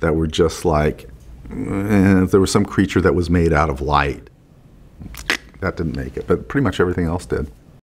that were just like, eh, there was some creature that was made out of light. That didn't make it, but pretty much everything else did.